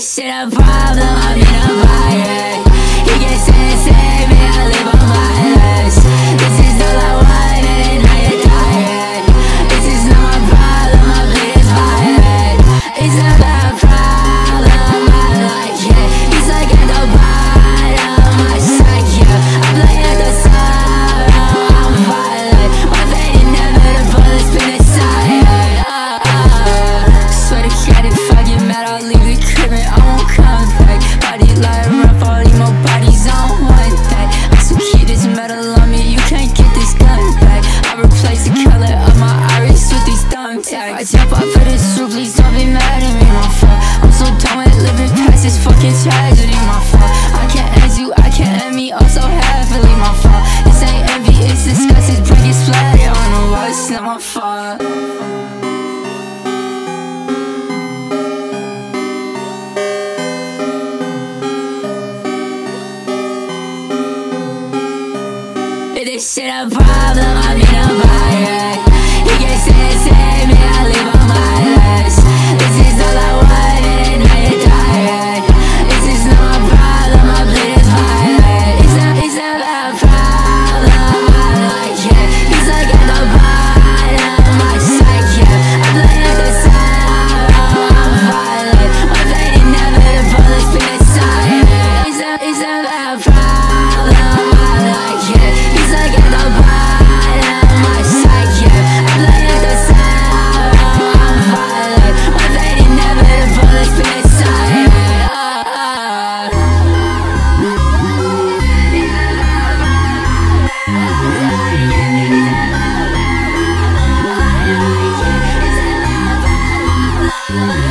shit a problem, I'm in a won't come back Body like rough, all these more bodies, don't want that I still keep this metal on me, you can't get this gun back. I replace the color of my iris with these thumb tags. If I jump off of this roof, please don't be mad at me, my fault. I'm so done with living past this fucking tragedy, my fault. I can't end you, I can't end me, oh so heavily, my fault. This ain't envy, it's disgust, it's brain is splattered on the wall, it's not my fault Make this shit a problem, I'm in a virus You can say, save me, I live on my ass. This is all I want and now you're tired. This is not a problem, I bleed as violet It's not, it's not my problem, I like it. It's like at the bottom, I psych it I play at the sorrow, I'm violent My fate inevitable, it's been decided It's not, it's not my problem. Ooh.